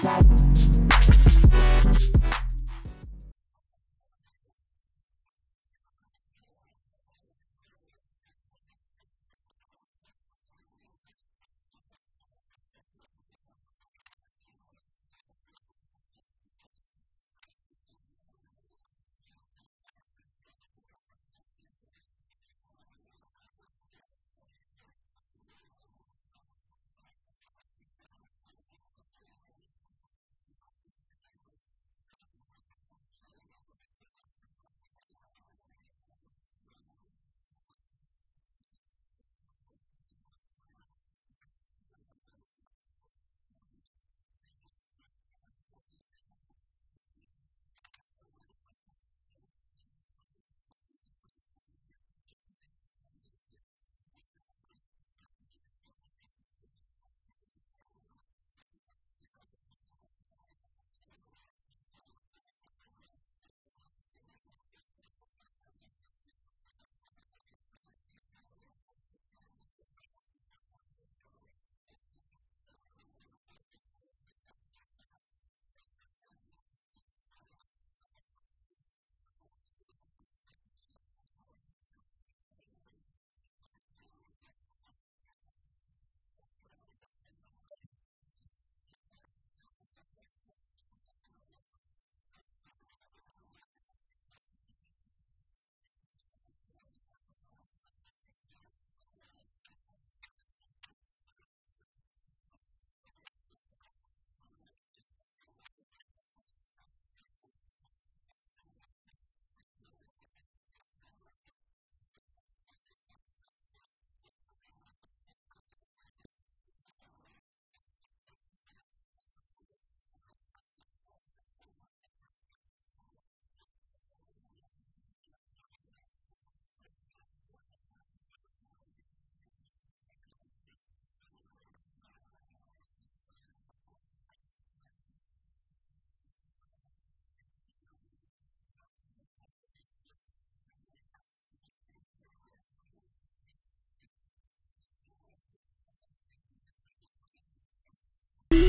Thank